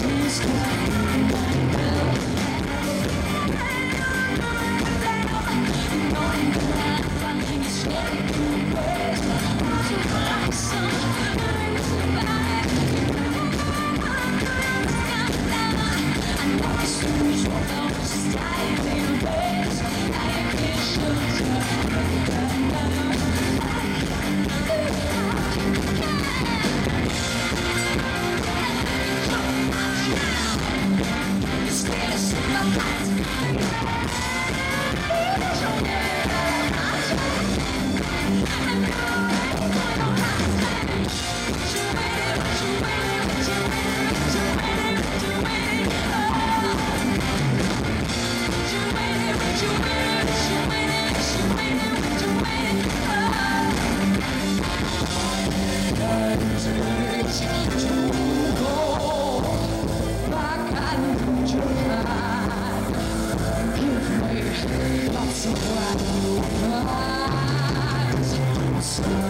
Christmas time. surprise. Surprise! Surprise!